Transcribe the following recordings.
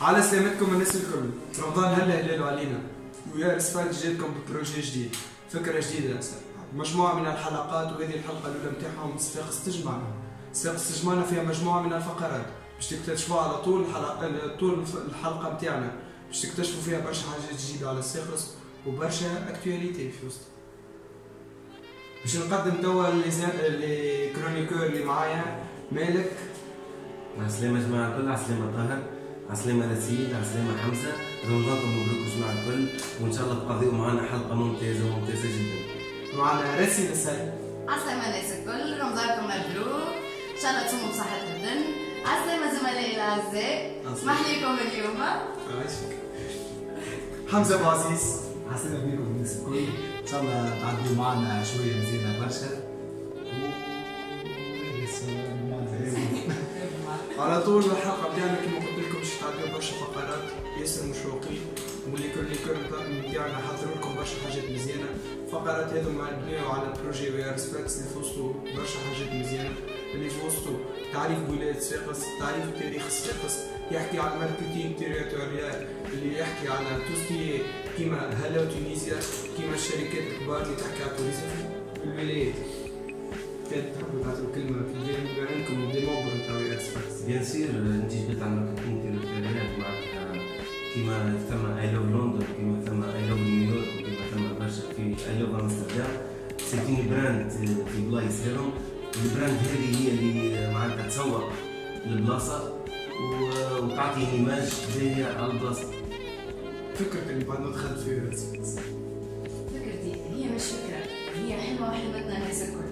على سلامتكم الناس الكل. رمضان هلا هلال علينا. ويا اسفلت جيتكم ب projet جديد. فكرة جديدة مجموعة من الحلقات وهذه الحلقة الأولى نتاعهم صفاقس تجمعنا صفاقس تجمعنا فيها مجموعة من الفقرات. باش تكتشفوا على طول الحلقة طول الحلقة نتاعنا باش تكتشفوا فيها برشا حاجات جديدة على صفاقس وبرشا actualité في وسط. باش نقدم توا les chroniqueurs اللي معايا مالك؟ عسلامة جماعة الكل عسلامة طاهر عسلامة رسيد عسلامة حمزة. رمضانكم مبروك جماعة الكل. وإن شاء الله تقضيوا معنا حلقة ممتازة وممتازة جدا. معنا رسي لسعيد عسلامة الناس الكل رمضانكم مبروك. إن شاء الله تصوموا بصحة البدن عسلامة زملائي الأعزاء اسمح لكم اليوم؟ عايشك حمزة أبو عزيز عسلامة بكم الناس الكل. إن شاء الله تعدوا معنا شوية زيادة برشا على طول الحلقة بتاعنا كما تعديو برشا فقرات ياسر مشوقين واللي كل كل بتاعنا حضروا لكم برشا حاجات مزيانة. فقرات هذو مبنيو على ال projet We Are Sfax اللي في وسطو برشا حاجات مزيانة. اللي في وسطو تعريف ولايه صفاقس تعريف تاريخ صفاقس يحكي على ال marketing territorial اللي يحكي على tout ce qui كيما هلا تونيزيا كيما الشركات الكبار اللي تحكي على ال tourisme. في الولايات. كانت تحبوا تعطوا كلمة في الجانب عندكم دي موبر ويا ريسبكس بيان سير انت جبت على الماركتينغ تيريتوريال معناتها كيما ثم اي لوف لندن كيما ثم اي لوف نيويورك وكيما ثم برشا في اي لوف امستردام سيتين براند في بلايص هذم البراند هذه هي اللي معناتها تسوق البلاصه وتعطي ايماج باهيه على البلاصة. فكرة اللي بعد ما دخلت في ريسبكس فكرتي هي مش فكرة. هي حلوة وحلمتنا الناس الكل.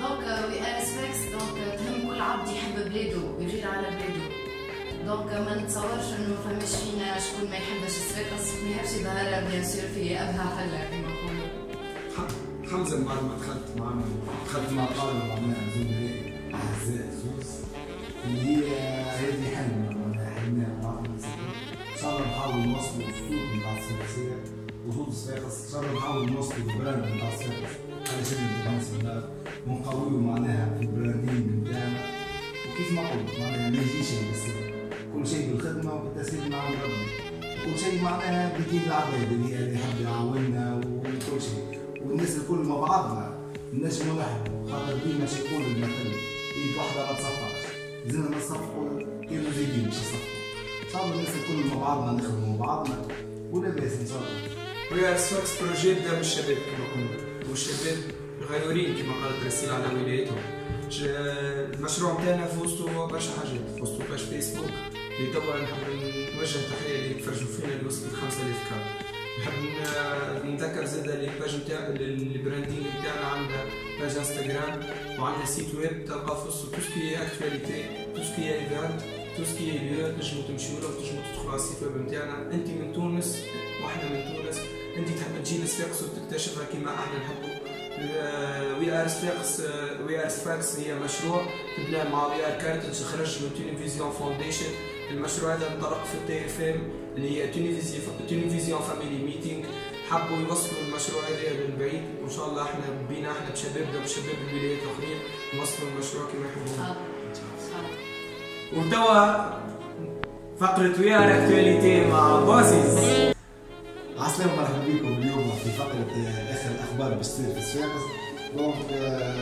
donc We Are Sfax donc تهم كل عبد يحب بلاده ويغير على بلاده donc ما نتصورش انه فماش فينا شكون ما يحبش صفاقس ما يحبش ظهرها bien sûr في ابها حله كما نقولوا حمزة من بعد ما دخلت معنا دخلت مع طالب معناها زملاء اعزاء زوز اللي هي هذه حلم معناها حلمنا مع ان شاء الله نحاول نوصلوا الخطوط نتاع السياسيه وخطوط صفاقس ان شاء الله نحاول نوصلوا ال brand نتاع على شكل international ونقويوا معناها في ال branding نتاعنا وكيف ما قلت معناها ما يجيش بس كل شيء بالخدمة وبالتسهيل مع ربي. كل شيء معناها بيدين العباد اللي اللي يحب يعاوننا وكل شيء. والناس الكل مع بعضنا. نجموا نحبوا خاطر ديما يقول المثل إيد واحدة ما تصفقش. لازمنا نصفقوا كانوا زايدين باش يصفقوا. إن شاء الله الناس الكل مع بعضنا نخدموا مع بعضنا. ولا باس إن شاء الله. We Are Sfax projet بدا من الشباب كما قلنا. والشباب غيورين كما قالت رسيل على ولايتهم. المشروع نتاعنا في وسطو برشا حاجات. في وسطو page Facebook اللي توا نحب نوجه تحية اللي يتفرجوا فينا اللي وصلت 5000 كار نحب نذكر زاد ال page نتاع ال branding نتاعنا عندها page Instagram وعندها site web تلقى في وسط. tout ce qui actualité tout ce qui event tout ce qui lieu تنجموا تمشيوا له وتنجموا تدخلوا على ال site web نتاعنا. أنت من تونس وأحنا من تونس. أنت تحب تجي لصفاقس وتكتشفها كيما إحنا نحبوا We Are Sfax We Are Sfax هي مشروع تبنى مع We Are Carthage خرج من Tunivisions Foundation المشروع هذا انطلق في ال TFM اللي هي Tunivisions Family Meeting حبوا يوصلوا المشروع هذا للبعيد وإن شاء الله إحنا بينا إحنا بشبابنا وبشباب الولايات الاخرين نوصلوا المشروع كما يحبون. وتوا فقرة We Are actualité مع بوسيز. عسلامة مرحبا بكم. اليوم في فقرة آخر الأخبار باش تصير في الصفاقس donc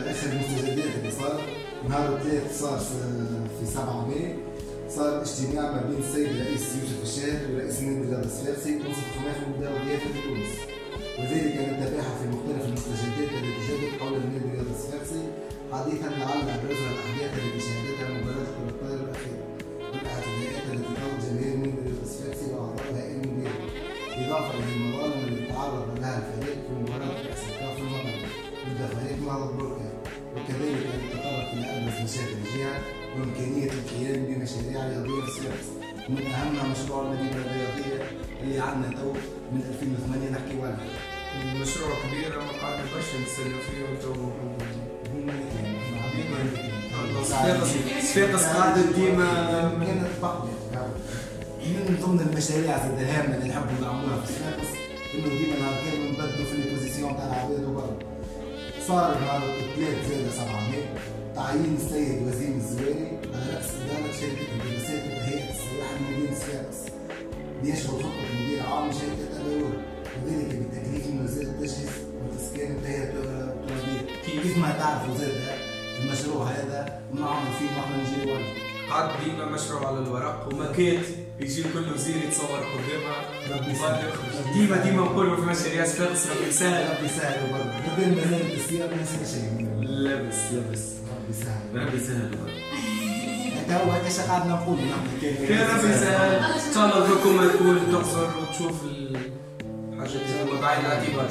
آخر المستجدات اللي صار نهار الثلاث صار في 7 ماي. صار اجتماع ما بين السيد الرئيس يوسف الشاهد ورئيس نادي الرياض الصفاقسي منصف خماخي ومداوي ضيافة تونس وذلك للتباحث في مختلف المستجدات التي جدت حول النادي الرياض الصفاقسي حديثا على ابرزها الاحداث التي شهدتها مباراة كرة الطائرة الأخيرة والاعتداءات التي طالت جماهير النادي الرياض الصفاقسي وأعضائها المدير إضافة إلى المظالم التي تعرض لها الفريق في مباراة كأس الكاف الماضية ضد فريق نهضة بركان وكذلك أن أبرز مشاكل الجهة وإمكانية القيام بمشاريع في صفاقس من أهمها مشروع المدينة الرياضية اللي عندنا تو من 2008 نحكي عنها. مشروع كبير اما قاعدين برشا نستنوا فيه وتو هما الاثنين صفاقس قاعدة ديما كانت بقية من ضمن المشاريع زاد الهامة اللي نحبوا نعملوها في صفاقس انه ديما نهار كامل نبدلوا في ال position تاع العباد وبرا صار نهار الثلاث زاد 7 ماي تعيين السيد وزير الزواري على رأس إدارة شركة الدراسات وهيئة السياحة بمدينة صفاقس ليشمل خطة مدير عام لشركة أباور وذلك بتكليف من وزارة التجهيز والإسكان والهيئة الترابية كيف ما تعرفوا زاد المشروع هذا نعمل فيه وإحنا نجي ورا قعد ديما مشروع على الورق وماكيت يجي كل وزير يتصور قدامها. ربي يسهل. ديما ديما نقولوا في مشاريع صفاقس ربي يسهل ربي يسهل برضه بدل ما نام السيارة ما شيء لابس لابس. ربي يسهل ربي يسهل هذا هو هذا إيش قاعد نقول كان ربي يسهل الله الحكومة تكون تقصر وتشوف الحاجات اللي هما بعين الاعتبار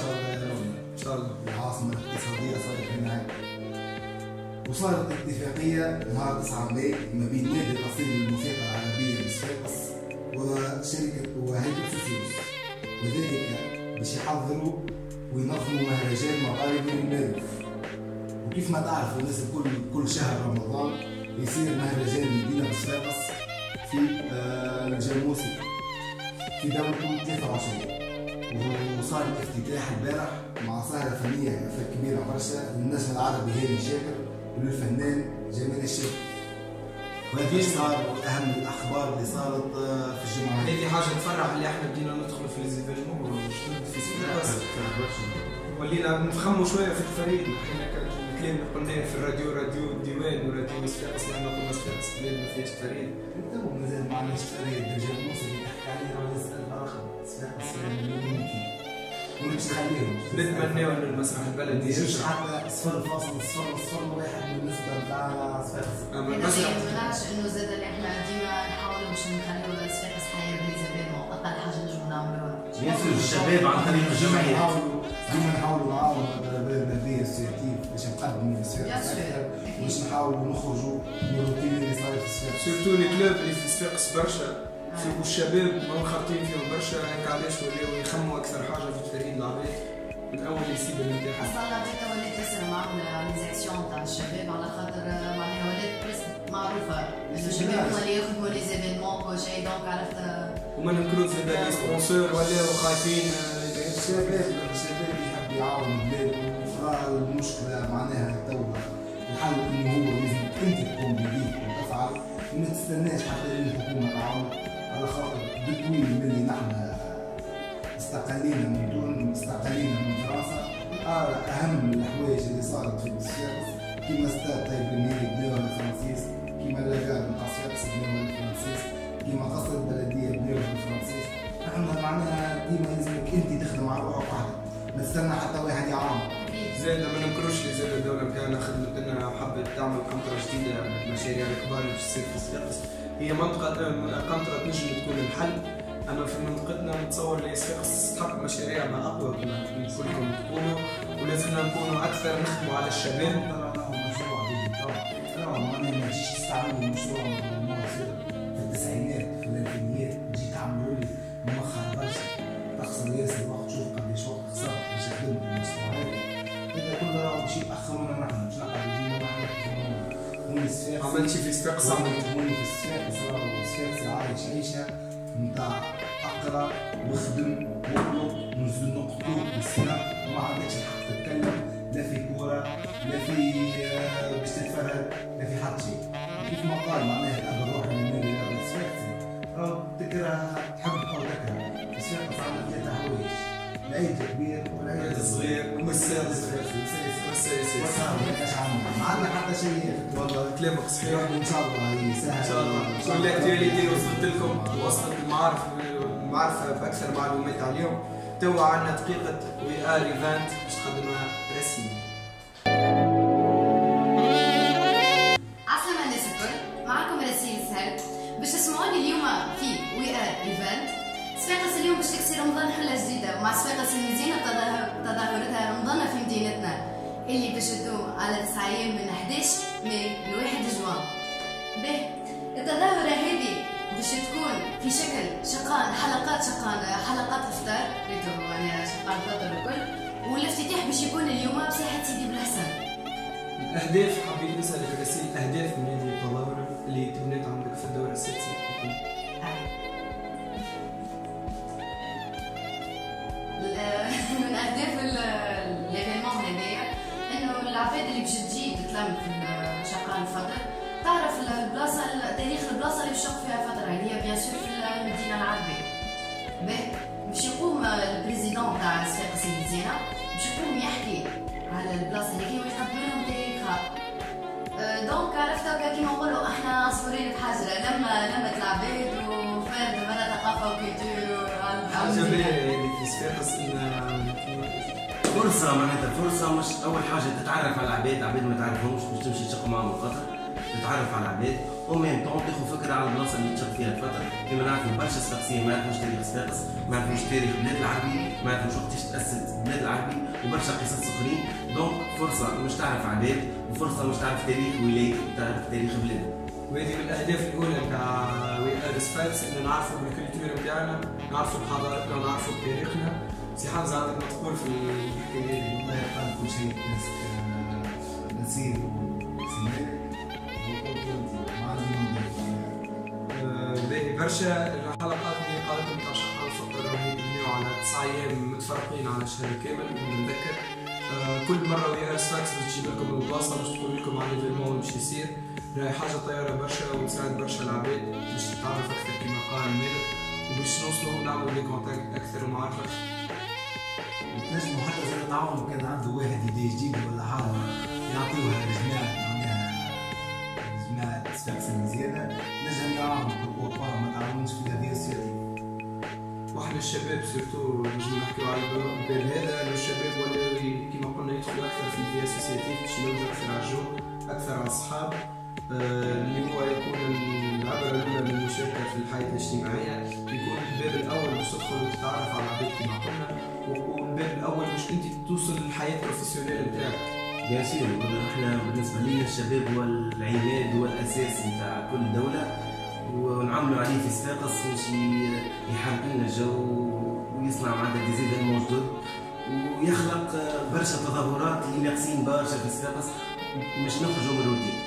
ان شاء الله العاصمة الاقتصادية صارت هنا وصارت اتفاقية نهار 9 ماي ما بين نادي الأصيل للموسيقى العربية بصفاقس وشركة وهيئة سوسيوس وذلك باش يحضروا وينظموا مهرجان مغاربي للمعروف وكيف ما تعرفوا الناس الكل كل شهر رمضان يصير مهرجان المدينة بصفاقس في آه، الجاموسي في دورته 23 وصار الافتتاح البارح مع سهرة فنية كبيرة برشا للنجم العربي هاني شاكر وللفنان جمال الشيخ وهذه صار أهم الأخبار اللي صارت آه، في الجمعة. هذه. حاجة تفرح اللي إحنا بدينا ندخل في les événements في صفاقس ولينا نفهموا شوية في الفريق. اللي قلناه في الراديو راديو الديوان وراديو صفاقس لأن كنا صفاقس بلاد ما فيهاش فريق تو مازال ما عندناش فريق الرجال موسى اللي تحكي عليه راه يسأل آخر صفاقس ممكن ونمشي نخليهم نتمناو أن المسرح البلدي يرجع. حتى صفر فاصل صفر صفر واحد بالنسبة نتاع صفاقس أما هذا ما المسرح يمنعش إنه زاد اللي إحنا ديما نحاولوا باش نخليوا صفاقس حياه باليزابيل أقل حاجة نجموا نعملوها. ياسر الشباب عن طريق نحاولوا ديما نحاولوا نعاونوا الضربات البلدية السياتيف باش نقدموا. أكثر باش نحاولوا نخرجوا من الروتين اللي صاير في السفاق سورتو لي كلوب اللي في صفاقس برشا. سورتو الشباب منخرطين فيهم برشا. هيك علاش ولاو يخموا أكثر حاجة في تفريد العباد من اول يسيب الانتحار أصلا عطيتها ولات ياسر معموله لي زاكسيون تاع الشباب على خاطر معناها ولات انه الشباب هما اللي يخدموا لي زيفينمون كل شيء دونك عرفت. زاد les sponsors ولاو خايفين الشباب بلاده راه المشكلة معناها توا الحل إنه هو لازم انت تقوم بيديك وتفعل وما تستناش حتى الحكومة تعاون على خاطر بالطويل ملي نحن استقلينا من تونس استقلينا من فرنسا. أهم الحوايج اللي صارت في الصفاقس كيما ستاد زاد ما ننكروش اللي زاد الدولة بتاعنا خدمت لنا حبت تعمل قنطرة جديدة المشاريع الكبار في السير في صفاقس هي منطقة قنطرة تنجم تكون الحل. اما في منطقتنا نتصور اللي صفاقس تحط مشاريع ما أقوى كما كلكم تكونوا. ولازمنا نكونوا أكثر نخدموا على الشباب. ترى راهو مشروع ترى معناها ما تجيش تستعملوا مشروع ما في التسعينات في الالفينيات تجي تعملوا لي مؤخر برشا تخسر ياسر وقت شوف قديش وقت خسرت هذا كله راهو باش يأخرونا نحن باش نقعد يجينا نحن هوني الصفاقس عملت شي في صفاقس عملت هوني في الصفاقس راهو الصفاقس عايش عيشة نتاع اقرا واخدم واطلب ونزل نقطوك بالسنة وما عندكش الحق تتكلم لا في كورة لا في آه، باش تتفرج لا في حد شيء. كيف ما قال معناها وصار ما عندنا حتى شيء والله كلامك صحيح ان شاء الله ان شاء الله كل actualité وصلت لكم وصلت المعارف المعرفه باكثر معلومات عليهم توا عندنا دقيقه We Are Event باش تقدمها رسمي عسلامة الناس الكل معكم رسيل سهل. باش تسمعوني اليوم في We Are Event صفاقس اليوم باش تكسي رمضان حلة جديدة ومع صفاقس المزينة تظاهر- تظاهرتها رمضان في مدينتنا اللي باش تدوم على 9 أيام من 11 ماي ل 1 جوان. باهي التظاهرة هذه باش تكون في شكل شقان حلقات شقان حلقات إفطار. ريتو معناها شقان فطر وكل والافتتاح باش يكون اليوم بساحة سيدي بالحسن الأهداف حبيت نسألك رسيل اهداف من هذه التظاهره اللي تبنيت عندك في الدورة السادسة. اهداف ال événement هذايا إنه العباد اللي باش تجي تتلم في الشقه الفطر. تعرف البلاصة تاريخ البلاصة اللي باش فيها فتره اللي هي bien sûr في المدينة العربية. باهي باش يقوم ال président تاع صفاقس المزيانه باش يقوم يحكي على البلاصة اللي كانوا يقدموا لهم تاريخها. donc عرفت هكا كيما نقولوا إحنا عصفورين بحجره لما لما العباد وفرد مرة ثقافه و culture حاجة باهيه اللي في صفاقس فرصة معناتها فرصة مش أول حاجة تتعرف على العباد عباد ما تعرفهمش باش تمشي تشق معاهم الفطر تتعرف على العباد. و même temps تاخذ فكرة على البلاصة اللي تشق فيها الفطر كيما نعرفوا برشا صفاقسيين ما يعرفوش تاريخ صفاقس ما يعرفوش تاريخ البلاد العربي ما يعرفوش وقتاش تأسست البلاد العربي وبرشا قصص أخرين. donc فرصة مش تعرف عباد وفرصة مش تعرف تاريخ ولايتك تعرف تاريخ بلادك وهذه من الأهداف الأولى نتاع We Are إنه نعرفوا بال culture نتاعنا نعرفوا بحضارتنا ونعرفوا بتاريخنا. سي حمزه عندك ما تقول في الحكاية هذه والله قال كل شيء نسير آه، باهي برشا. الحلقات اللي قالتهم نتاع شقة الفطر راهي يبنيو على تسع أيام متفرقين على شهر كامل نتذكر آه، كل مرة We Are Sfax باش تجيب لكم البلاصة باش تقول لكم على l'événement اللي باش يصير. راهي حاجة طيارة برشا وتساعد برشا العباد باش تتعرف أكثر كما قال مالك وباش نوصلوا نعملوا des contacts أكثر ومعرفه نجموا حتى زي تعاونوا كان عنده واحد idée جديد ولا حاجة يعطيوها لجماعه معناها جماعة صفاقس المزيانه نجم يعاونوا pourquoi ما تعاونوش في هذه السياسة واحد الشباب surtout نجم نحكيو على الباب هذا انه الشباب ولاو كما قلنا يدخلوا أكثر في ال vie associative باش يلوجوا أكثر على الجو أكثر على الصحاب آه، اللي هو يكون من المشاركه في الحياة الاجتماعيه يكون الباب الأول باش تدخل وتتعرف على العباد كما قلنا والباب الأول باش انت توصل للحياه ال professionnelle نتاعك bien sûr إحنا بالنسبة لي الشباب هو العماد هو الأساس نتاع كل دولة ونعملوا عليه في صفاقس باش يحرك لنا الجو ويصنع معنا des événements جدد ويخلق برشا تظاهرات اللي ناقصين برشا في صفاقس مش نخرجوا من الروتين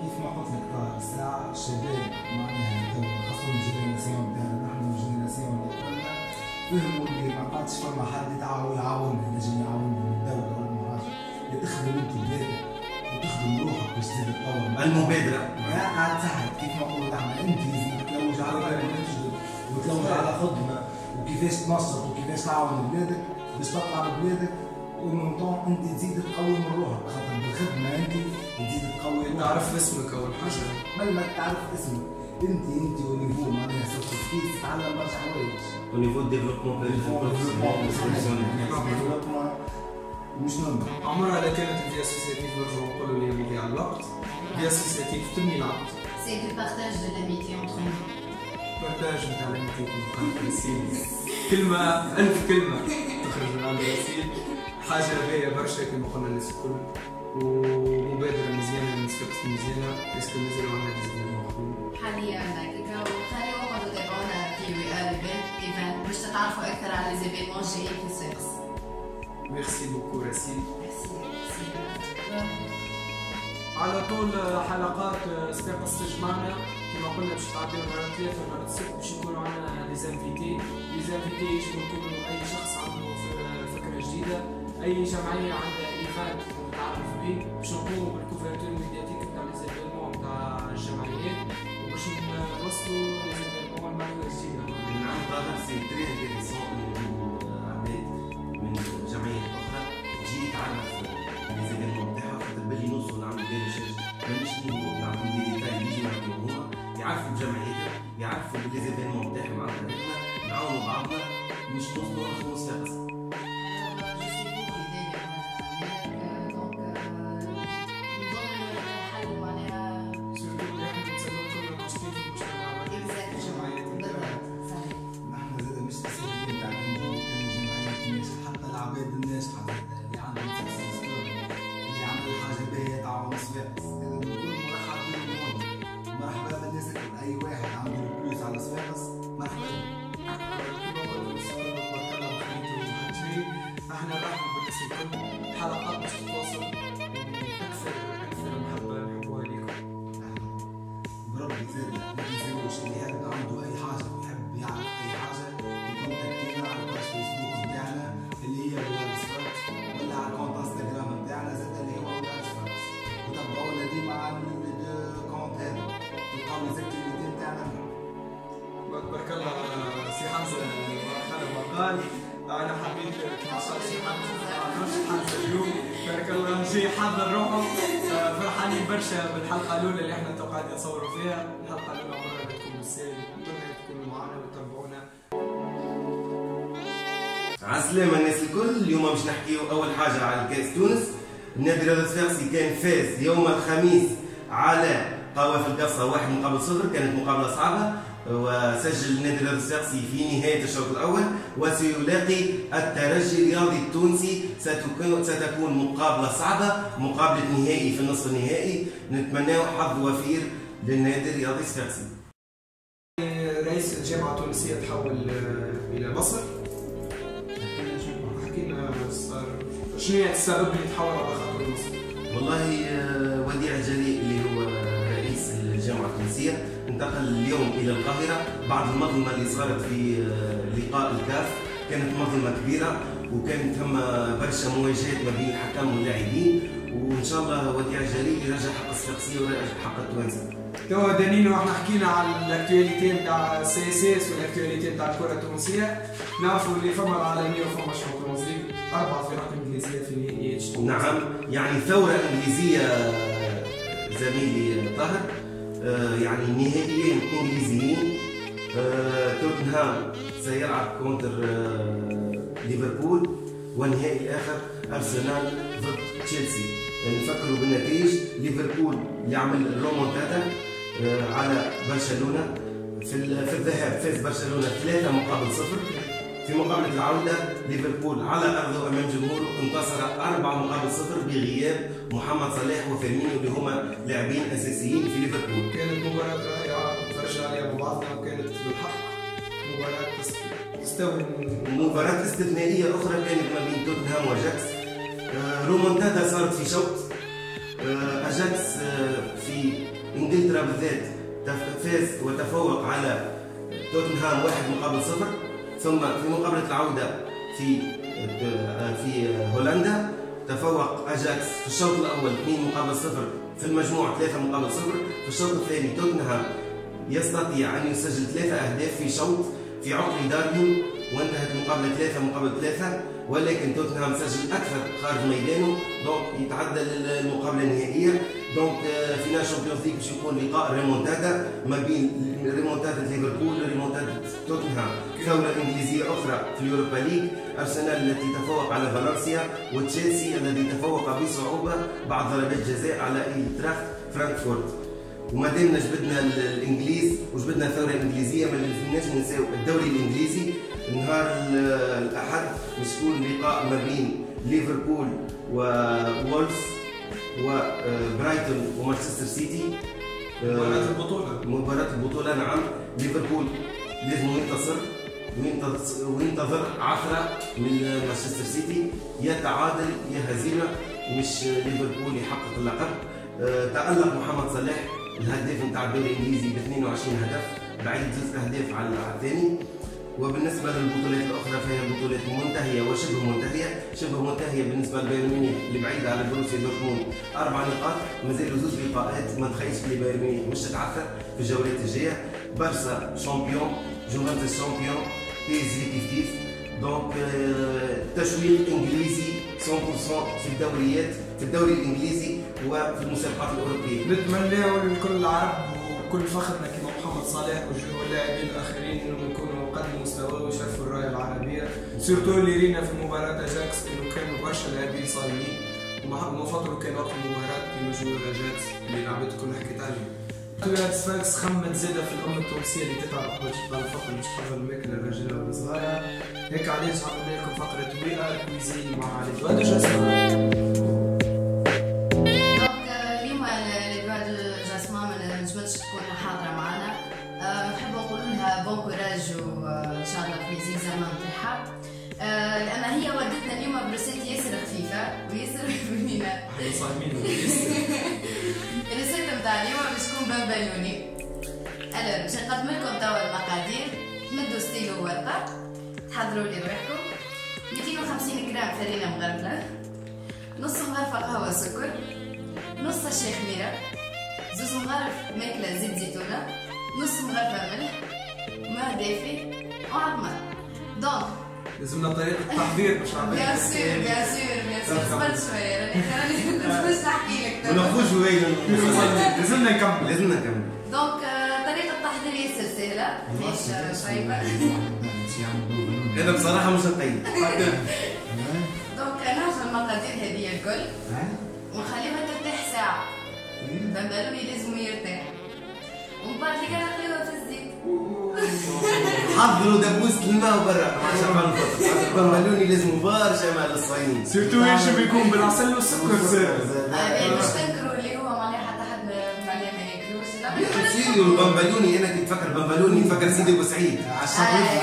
كيف ما قلت لك طاهر الساعة الشباب معناها تو خاصة ال génération بتاعنا نحن ال génération اللي قبلنا فهموا اللي ما قعدش فما حد يتعاون يعاوننا نجم يعاوننا من الدولة ولا من يا تخدم انت بلادك وتخدم روحك باش تزيد تطور المبادرة. يا قاعد تساعد كيف ما قلت إحنا انت لازم تلوج على بالك وتلوج على خدمة وكيفاش تنشط وكيفاش تعاون بلادك باش تطلع ببلادك ومن أنت تزيد تقوي من روحك خاطر بالخدمة أنت تزيد تقوي تعرف اسمك أول حاجة. قبل ما تعرف اسمك. أنت أنت و niveau معناها soft skills تتعلم برشا حوايج. de développement professionnel مش normal عمرها لا كانت ال vie associative نرجعوا نقولوا اللي مضيع الوقت ال vie associative تبني العبد C'est du partage de l'amitié entre nous. partage نتاع رسيل كلمة ألف كلمة. تخرج من عند رسيل. حاجة باهية برشا كما قلنا الناس الكل ومبادرة مزيانة من صفاقس مزيانة est-ce que مازالوا عندنا ديزاين حاليا هكاكا وخليوا اقعدوا تابعونا في We Are Event باش تتعرفوا أكثر على les événements الجايين في. merci beaucoup merci على طول حلقات صفاقس تجمعنا كما قلنا باش تعديو مرة ثلاثة مرة ست باش يكونوا عندنا les invités les invités يجبوا يكونوا أي شخص عنده فكرة جديدة. أي جمعية عندها event متعرف به باش نقوموا بال couverture médiatique نتاع les événements نتاع الجمعيات وباش نوصلوا les événements لمرحلة جديدة نعم طبعا c'est très intéressant جاي حاضر روحه. آه، فرحانين برشا بالحلقة الأولى اللي إحنا تو قاعدين نصوروا فيها. الحلقة الأولى مرة تكون بالسالي نتمنى تكونوا معنا وتتابعونا عسلامة الناس الكل. اليوم باش نحكيو أول حاجة على كأس تونس. النادي الرياضي الصفاقسي كان فاز يوم الخميس على قوافل القصة واحد مقابل صفر. كانت مقابلة صعبة. وسجل النادي الرياضي الصفاقسي في نهاية الشوط الأول وسيلاقي الترجي الرياضي التونسي. ستكون ستكون مقابلة صعبة مقابلة نهائي في النصف النهائي. نتمناه حظ وفير للنادي الرياضي الصفاقسي رئيس الجامعة التونسية تحول آه، إلى مصر. حكينا صار شنو هي السبب اللي تحول على خاطر مصر؟ والله آه، وديع الجريء اللي هو رئيس الجامعة التونسية. انتقل اليوم إلى القاهرة بعد المظلمة اللي صارت في آه، لقاء الكاف. كانت مظلمة كبيرة وكانت ثم برشا مواجهات ما بين الحكام واللاعبين. وإن شاء الله وديع الجريء يرجع حق الصفاقسية ويرجع حق التوانسة. توا دانينو إحنا حكينا على ال actualité نتاع ال CSS وال actualité نتاع الكرة التونسية. نعرفوا اللي فما العالمية وفما Champions League أربع فرق إنجليزية في نهائيات نعم يعني ثورة إنجليزية زميلي طاهر. آه، يعني نهائيين إنجليزيين آه، توتنهام سيلعب contre آه، ليفربول والنهائي الآخر أرسنال ضد تشيلسي. نفكروا بالنتائج ليفربول يعمل رومونتادا آه، على برشلونة. في ال- في الذهاب فاز برشلونة ثلاثة مقابل صفر. في مقابلة العودة ليفربول على أرضه أمام جمهوره انتصر أربعة مقابل صفر بغياب محمد صلاح وفيرمينيو اللي هما لاعبين أساسيين في ليفربول. كانت مباراة رائعة تفرجنا عليها مع بعضنا وكانت بالحق مباراة تس- تستوي مباراة استثنائية أخرى كانت ما بين توتنهام وأجاكس. آه، رومونتادا صارت في شوط. آه، أجاكس آه، في إنجلترا بالذات فاز وتفوق على توتنهام واحد مقابل صفر. ثم في مقابلة العودة في في هولندا تفوق أجاكس في الشوط الأول 2 مقابل صفر في المجموع 3 مقابل صفر. في الشوط الثاني توتنهام يستطيع أن يسجل ثلاثة أهداف في شوط في عقر دارهم وانتهت المقابلة ثلاثة مقابل ثلاثة ولكن توتنهام سجل أكثر خارج ميدانه donc يتعدى المقابلة النهائية. donc finale Champions League باش يكون لقاء ريمونتادا ما بين ريمونتادا ليفربول وريمونتادا توتنهام ثورة إنجليزية أخرى في ال Europa League أرسنال التي تفوق على فالنسيا وتشيلسي الذي تفوق بصعوبة بعد ضربات جزاء على إيتراخت فرانكفورت وما دامنا جبدنا ال- الإنجليز وجبدنا الثورة الإنجليزية ما لازمناش ننساو الدوري الإنجليزي. نهار ال- الأحد يكون لقاء ما بين ليفربول وولفز وبرايتون ومانشستر سيتي. مباراة البطولة. مباراة البطولة نعم. ليفربول لازم ينتصر وينتظر- عثرة من مانشستر سيتي. يا تعادل يا هزيمة. مش ليفربول يحقق اللقب. آه، تألق محمد صلاح الهداف نتاع الدوري الإنجليزي ب 22 هدف. بعيد زوز اهداف على الثاني. وبالنسبة للبطولات الأخرى فهي بطولات منتهية وشبه منتهية، شبه منتهية بالنسبة لبايرن ميونخ اللي بعيده على بروسيا دورتموند. أربع نقاط، مازالوا زوج لقاءات ما نتخيلش اللي بايرن ميونخ مش تتعثر في الجولات الجاية، بارسا champion، جوفنتوس champion، PSG كيف كيف، donc آه، تشويق إنجليزي 100% في الدوريات في الدوري الإنجليزي وفي المسابقات الأوروبية. نتمناو لكل العرب وكل فخرنا كما محمد صلاح واللاعبين الآخرين مستوى ويشرفوا الرايه العربية. surtout اللي رينا في مباراة أجاكس إنه كانوا برشا لاعبين صايمين وما فطروا كان وقت المباراة كما joueur اجاكس اللي لعبت كنا حكيت عليه طلعت سفاكس خمت زاده في الأمة التونسية اللي تتعب. قبل تبقى الفقر مش قبل الماكله الرجاله والصغار هيك علاش عملنا لكم فقرة وي كويزين مع الادواد جاسمين بمبلوني ألو باش نقدم لكم توا المقادير تمدوا ستيلو ورقه تحضروا لي رواحكم 250 جرام فرينة مغربله نص مغرفه قهوة سكر نص شاي خميره زوز مغرف ماكلة زيت زيتونة. نص مغرفة ملح. ماء دافي. وعظمة. donc لازمنا طريقة التحضير باش نعمل bien sûr bien sûr bien sûr صبرت شوية راني باش نحكي لك. ما ناخذوش وين لازمنا نكمل. لازمنا نكمل. donc طريقة التحضير ياسر سهله مش صعيبه أنا بصراحة مش نقيم donc نعرف المقادير هذه الكل. ونخليها ترتاح ساعة. بمبلوني لازم يرتاح. ومن بعد اللي نقليوها في الزيت حضروا دبوس الماء برا ما شاء الله لازم برشا مع الصايمين surtout يجب يكون بالعسل والسكر. زاد آه، باش تنكروا اللي هو معناها حتى حد معناها ما ياكلوش لا سيدي والبمبلوني أنا كي تفكر بمبلوني نفكر سيدي بوسعيد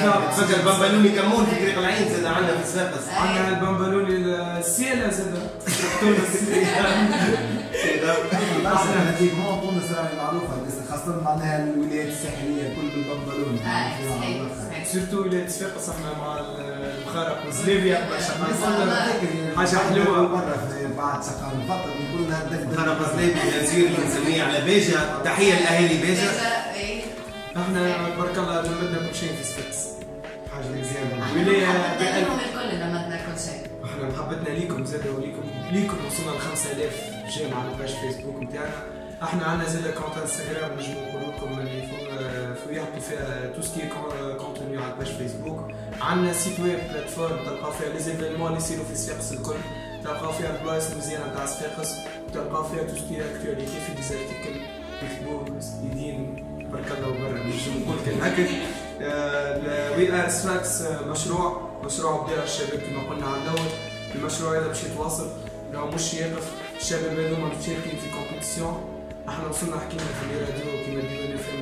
آه. تفكر بمبلوني كمون في طريق العين زاد عندنا في صفاقس عندنا البمبلوني السيلة زاد. تونس أصلا هذيك مو تونس راهي معروفه بس خاصه معناها الولايات الساحليه كل بالبنطلون آه، سيرتو ولاية صفاقس إحنا مع المخارق والزليبيا برشا حلوة برا في بعد شقة الفطر كلها خرب زليبي نزير اللي نسميه على بيجا تحيه لاهالي إيه. إحنا تبارك الله لمدنا كل شيء في صفاقس إحنا محبتنا بألف لهم الكل لمدنا كل شيء إحنا محبتنا ليكم زاد وليكم ليكم وصلنا ل 5000 جيم على الباج فيسبوك نتاعنا. إحنا عندنا زاد كونت انستغرام نجم نقول لكم اللي فو يحطوا فيها tout ce qui contenu على ال page Facebook عندنا site web plateforme تلقاو فيها les événements اللي يصيروا في صفاقس الكل تلقاو فيها البلايص المزيانة تاع صفاقس تلقاو فيها tout ce qui actualité في des articles يكتبوا جديدين تبارك الله وبرا نجم نقول كان هكا. We Are Sfax مشروع. مشروع بدار الشباب كما قلنا على الأول. المشروع هذا باش يتواصل. راهو مش يقف الشباب هذوما مشاركين في compétition إحنا وصلنا حكينا في الراديو كيما ديوان FM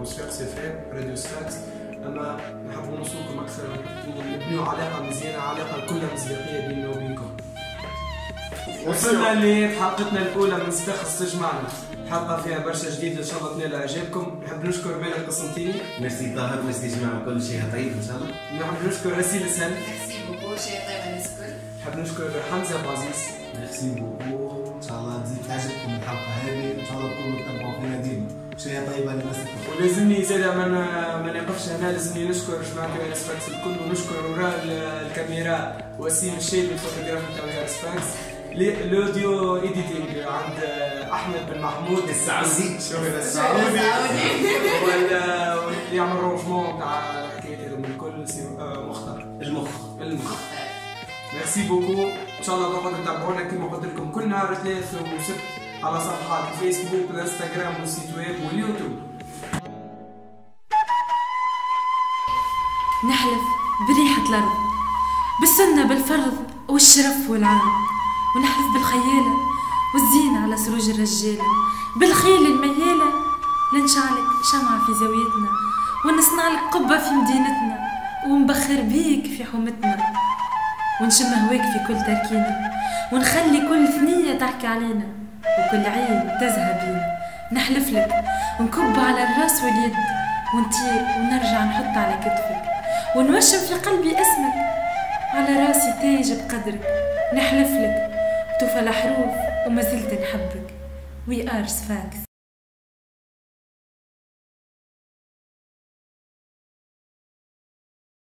وسفاكس FM راديو سفاكس اما نحبوا نوصلكم أكثر ونبنيو علاقه مزيانه علاقه كلها مصداقيه بيننا وبينكم وصلنا لحلقتنا الاولى من صفاقس تجمعنا حلقه فيها برشا جديد ان شاء الله تنال اعجابكم نحب نشكر مالك قسنطيني ميرسي طاهر ميرسي جماعة كل شيء طيب ان شاء الله نحب نشكر رسيل سهل merci beaucoup شيء طيب الناس الكل نحب نشكر حمزه ابو عزيز merci beaucoup ان شاء الله تزيد تعجبكم الحلقة هذه ان شاء الله تكونوا تتبعوا فينا ديما شيء طيبه الكل ولازمني زاد ما ما نقفش هنا لازمني نشكر جماعة We Are Sfax الكل ونشكر وراء ال- الكاميرا وسيم الشيبي الفوتوغراف نتاع لي- ال audio editing عند احمد بن محمود السعودي. السعودي السعودي. وال- واللي يعمل rangement تاع الحكايات هذوما الكل مختار. المخ. المخ. merci beaucoup ان شاء الله تقعدوا تتابعونا كما قلت لكم كل نهار ثلاث وسبت على صفحات الفيسبوك والانستغرام وال site web واليوتيوب نحلف بريحة الأرض بالسنة بالفرض والشرف والعار ونحلف بالخيالة والزينة على سروج الرجالة بالخيل الميالة لنشعلك شمعة في زاويتنا ونصنع لك قبة في مدينتنا ونبخر بيك في حومتنا. ونشم هواك في كل تركينا. ونخلي كل ثنية تحكي علينا. وكل عين تزهى بينا. نحلف لك. ونكب على الراس واليد. ونطير. ونرجع نحط على كتفك. ونوشم في قلبي اسمك. على راسي تاج بقدرك. نحلف لك. طفل حروف وما زلت نحبك. وي ار سفاكس